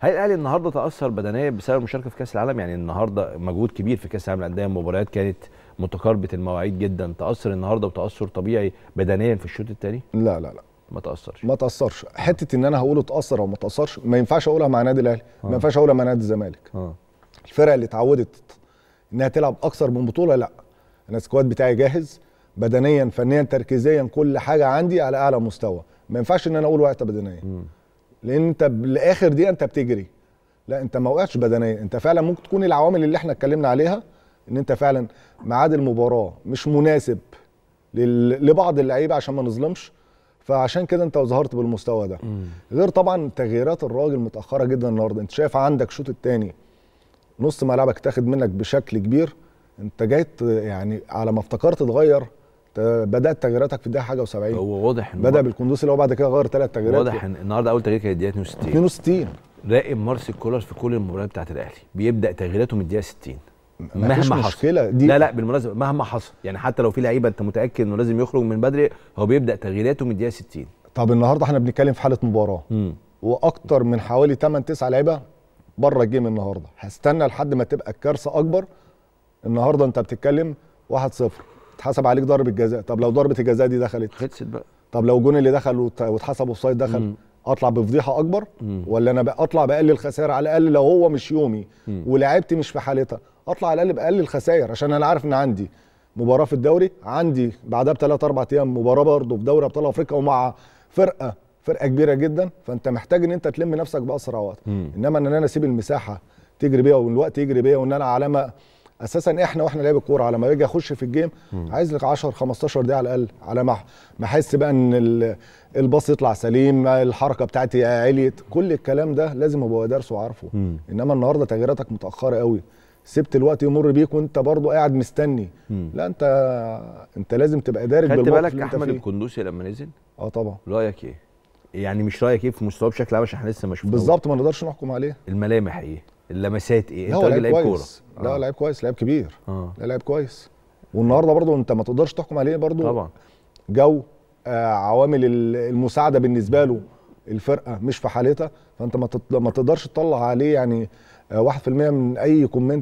هل الأهلي النهارده تأثر بدنيا بسبب المشاركه في كأس العالم؟ يعني النهارده مجهود كبير في كأس العالم للأندية مباريات كانت متقاربة المواعيد جدا. تأثر النهارده وتأثر طبيعي بدنيا في الشوط الثاني لا لا لا. ما تأثرش. ما تأثرش. حتة إن أنا هقوله تأثر أو ما تأثرش ما ينفعش أقولها مع نادي الأهلي. ما ينفعش أقولها مع نادي الزمالك. آه. الفرق اللي اتعودت إنها تلعب أكثر من بطولة لا. أنا السكواد بتاعي جاهز بدنيا فنيا تركيزيا كل حاجة عندي على أعلى مستوى. ما ينفعش إن أنا أقول وقت بدنيا. لأن انت بالاخر دي انت بتجري. لا انت ما وقعتش بدنيا. انت فعلا ممكن تكون العوامل اللي إحنا اتكلمنا عليها ان انت فعلا ميعاد المباراة مش مناسب لل- لبعض اللعيبة عشان ما نظلمش. فعشان كده انت ظهرت بالمستوى ده. غير طبعا تغييرات الراجل متأخرة جدا النهارده. انت شايف عندك شوط الثاني نص ملعبك تاخد منك بشكل كبير. انت جاي ت- يعني على ما افتكرت تغير بدأت تغييراتك في الدقيقة حاجة و70 هو واضح بدأ بالقندوسي اللي هو بعد كده غير ثلاث تغييرات. واضح إن النهارده أول تغيير كان الدقيقه 62 62 راقب مارسيل كولر في كل المباريات بتاعت الأهلي. بيبدأ تغييراته من الدقيقة 60 مفيش مهما مشكلة. حصل دي- لا لا بالمناسبة مهما حصل. يعني حتى لو في لعيبة أنت متأكد إنه لازم يخرج من بدري هو بيبدأ تغييراته من الدقيقة 60 طب النهارده إحنا بنتكلم في حالة مباراة. امم وأكتر من حوالي 8 9 لعيبة بره الجيم النهارده. هستنى لحد ما تبقى الكارثة أكبر. النهارده أنت بتتكلم 1-0 اتحسب عليك ضربة جزاء طب لو ضربة الجزاء دي دخلت خلصت بقى طب لو الجون اللي دخل واتحسب اوفسايد دخل مم. اطلع بفضيحة اكبر مم. ولا أنا اطلع باقلل خسائر على الاقل لو هو مش يومي. ولعبتي مش في حالتها اطلع على الاقل باقلل خسائر عشان أنا عارف ان عندي مباراة في الدوري عندي بعدها بثلاث أربع أيام مباراة برضه في دوري أبطال أفريقيا ومع فرقة فرقة كبيرة جدا فأنت محتاج إن أنت تلم نفسك بأسرع وقت. إنما إن أنا أسيب المساحة تجري بيها والوقت يجري بيها وإن أنا على ما أساسا إحنا وإحنا لعيب الكورة على ما باجي أخش في الجيم عايز لك 10 15 دقيقة على الأقل على ما ما أحس بقى إن ال- الباص يطلع سليم الحركة بتاعتي عليت. كل الكلام ده لازم أبقى دارسه وعارفه. إنما النهارده تغييراتك متأخرة قوي سبت الوقت يمر بيك وأنت برضو قاعد مستني. مم. لا أنت أنت لازم تبقى دارج خدت بالموقف بالك اللي أنت أحمد فيه. القندوسي لما نزل؟ آه طبعا. رأيك إيه؟ يعني مش رأيك إيه في مستواه بشكل عام؟ عشان إحنا لسه ما شفناهوش. بالظبط ما نقدرش نحكم عليه. الملامح إيه؟ اللمسات إيه؟ لا أنت راجل لعيب كوره كويس. لا لعيب كويس لعيب كبير. آه. لا لعيب كويس. والنهارده برضو انت ما تقدرش تحكم عليه برضو. طبعا. جو آه عوامل ال- المساعدة بالنسبة له الفرقة مش في حالتها. فانت ما تقدرش تطلع عليه يعني آه 1% من أي comment